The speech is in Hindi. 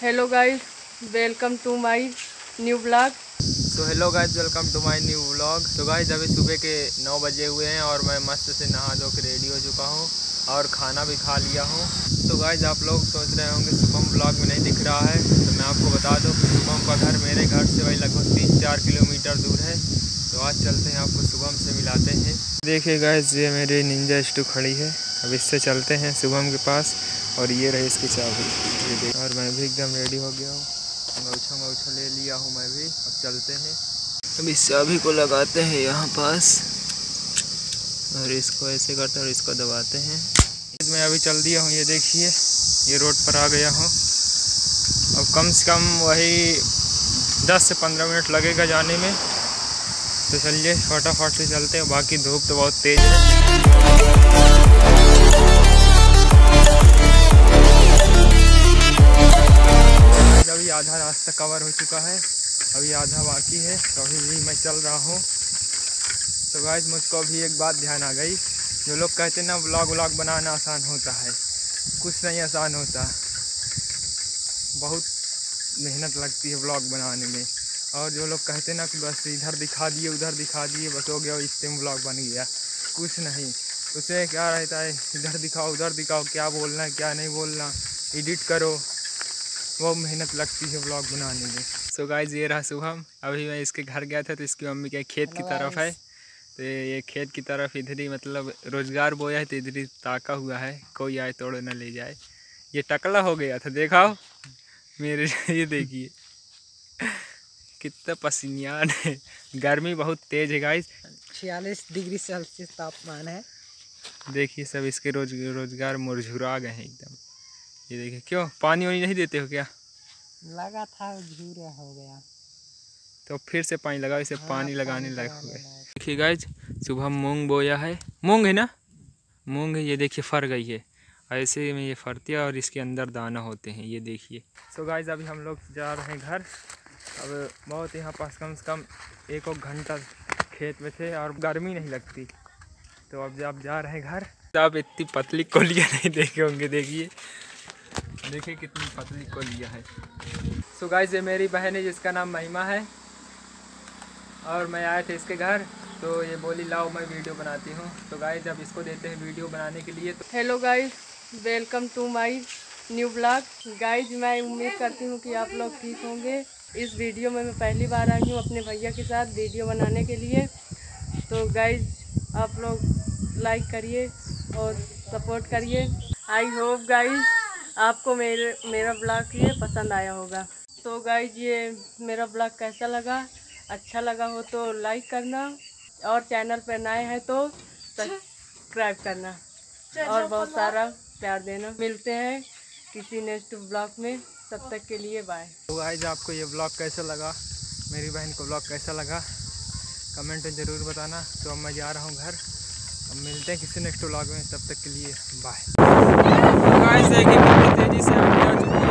Hello guys welcome to my new blog तो hello guys welcome to my new blog तो गाइज़ अभी सुबह के नौ बजे हुए हैं और मैं मस्त से नहा धो के रेडी हो चुका हूँ और खाना भी खा लिया हूँ। तो गाइज़ आप लोग सोच रहे होंगे शुभम ब्लॉग में नहीं दिख रहा है। तो मैं आपको बता दूँ कि शुभम का घर, मेरे घर से वही लगभग तीन चार किलोमीटर दूर है। तो आज चलते हैं, आपको शुभम से मिलाते हैं। देखिए गाइज़ ये मेरी निंजा स्टू खड़ी है। अब इससे चलते हैं शुभम के पास और ये रही इसकी चाबी। और मैं भी एकदम रेडी हो गया हूँ। मऊछा मऊछा ले लिया हूँ मैं भी। अब चलते हैं। अब इस चाबी को लगाते हैं यहाँ पास। और इसको ऐसे करते हैं और इसको दबाते हैं। मैं अभी चल दिया हूँ, ये देखिए। ये रोड पर आ गया हूँ। अब कम से कम वही 10 से 15 मिनट लगेगा जाने में। तो चलिए, फटाफट से चलते हैं। बाकी धूप तो बहुत तेज़ है। आधा रास्ता कवर हो चुका है। अभी आधा बाकी है तो अभी भी मैं चल रहा हूँ। तो गाइज़ मुझको अभी एक बात ध्यान आ गई। जो लोग कहते ना व्लॉग व्लॉग बनाना आसान होता है। कुछ नहीं आसान होता। बहुत मेहनत लगती है व्लॉग बनाने में। और जो लोग कहते ना कि बस इधर दिखा दिए, उधर दिखा दिए, बस हो गया में व्लॉग बन गया। कुछ नहीं। उसे क्या रहता है? इधर दिखाओ, उधर दिखाओ, क्या बोलना क्या नहीं बोलना। एडिट करो। वो मेहनत लगती है व्लॉग बनाने में। सो so गाइज़ ये रहा शुभम। अभी मैं इसके घर गया था तो इसकी मम्मी के खेत की तरफ़ है। तो ये खेत की तरफ़ इधर ही मतलब रोज़गार बोया है तो इधर ही ताका हुआ है। कोई आए तोड़ न ले जाए। ये टकला हो गया था देखाओ। मेरे ये देखिए। कितना पसीनियान है। गर्मी बहुत तेज है गाइज़ छियालीस डिग्री सेल्सियस तापमान है। देखिए सब इसके रोज रोज़गार मुरझुरा गए हैं एकदम। ये देखिए क्यों? पानी वानी नहीं देते हो क्या? लगा था झूरा हो गया। तो फिर से पानी लगाओ इसे हाँ, पानी लगाने लग लगाने हुए देखिए गाइज़ सुबह मूंग बोया है। मूंग है ना? मूंग है ये देखिए फर गई है। ऐसे में ये फरती है और इसके अंदर दाना होते हैं ये देखिए। सो गाइज़ अभी हम लोग जा रहे हैं घर। अब बहुत यहाँ पास कम से कम एक और घंटा खेत में थे और गर्मी नहीं लगती। तो अब जब जा रहे हैं घर तो आप इतनी पतली कोलियाँ नहीं देखे होंगे देखिए। देखिए कितनी पतली को लिया है। सो गाइज़ ये मेरी बहन है, जिसका नाम महिमा है। और मैं आया था इसके घर तो ये बोली, लाओ, मैं वीडियो बनाती हूँ। तो गाइज़ जब इसको देते हैं वीडियो बनाने के लिए तो hello guys welcome to my new blog guys मैं उम्मीद करती हूँ कि आप लोग ठीक होंगे। इस वीडियो में मैं पहली बार आई हूँ अपने भैया के साथ वीडियो बनाने के लिए। तो गाइज़ आप लोग लाइक करिए और सपोर्ट करिए। आई होप गाइस आपको मेरे मेरा ब्लॉग ये पसंद आया होगा। तो गाइस ये मेरा ब्लॉग कैसा लगा? अच्छा लगा हो तो लाइक करना और चैनल पर नए हैं तो सब्सक्राइब करना। और बहुत सारा प्यार देना। मिलते हैं किसी नेक्स्ट ब्लॉग में। तब तक के लिए बाय तो गाइज़ आपको ये ब्लॉग कैसा लगा? मेरी बहन को ब्लॉग कैसा लगा? कमेंट में ज़रूर बताना। तो अब मैं जा रहा हूँ घर। अब मिलते हैं किसी नेक्स्ट ब्लॉग में। तब तक के लिए bye guys, they give you 37 yards.